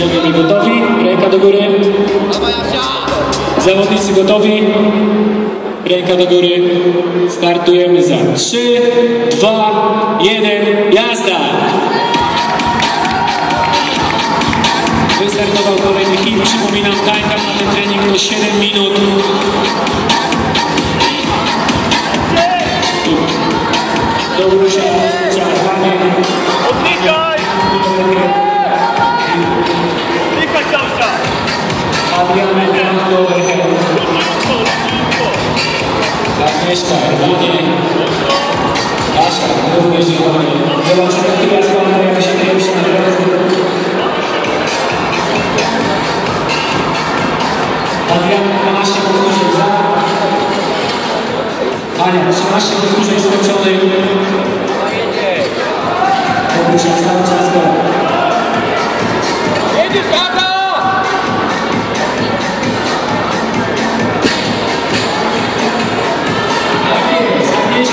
Będziemy gotowi. Ręka do góry. Zawodnicy gotowi. Ręka do góry. Startujemy za 3, 2, 1. Jazda! Wystartował kolejny hit. Przypominam, time na ten trening to 7 minut. Do się rozpoczęła. Odnikaj Adriana Grand Overhead. Agnieszka, Rwanie. Asia, również Rwanie. Zobaczymy teraz Wanda, jak się pierwsza na drodze. Adriana, 12 powtórzeń za. Ania, 13 powtórzeń skończonych. Poproszę cały czas go. Jedziesz, Gata!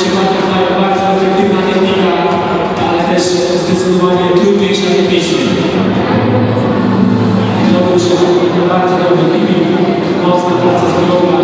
się bardzo, bardzo efektywna technika, ale też zdecydowanie trudniejsza technicznie. Znowu się bardzo dobry pipik, mocna praca zdrowia.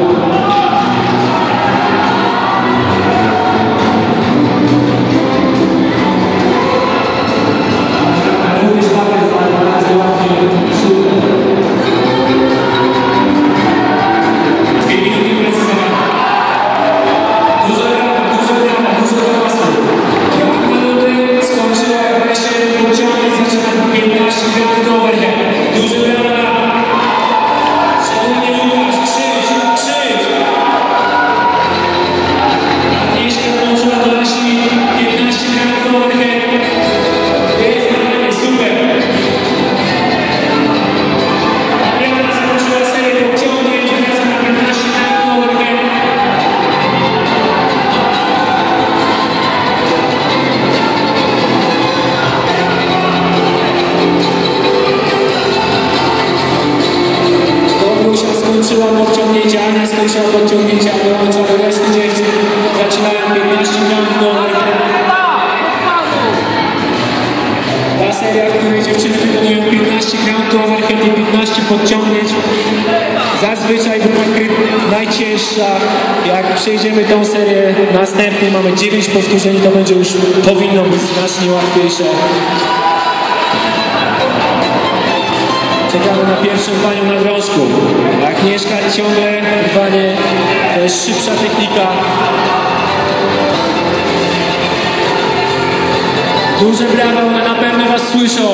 Podciągnięcia, Ania skończyła podciągnięcia, dołącza do reszty dziewczyn. Zaczynają 15 minut overhead. Ta seria, w której dziewczyny wykonują 15 ground overhead i 15 podciągnięć, zazwyczaj była najcięższa. Jak przejdziemy tą serię następnie, mamy 9 powtórzeń, to będzie już powinno być znacznie łatwiejsze. Czekamy na pierwszą panią na drążku. Agnieszka ciągle rwanie, to jest szybsza technika. Duże brawa, one na pewno was słyszą.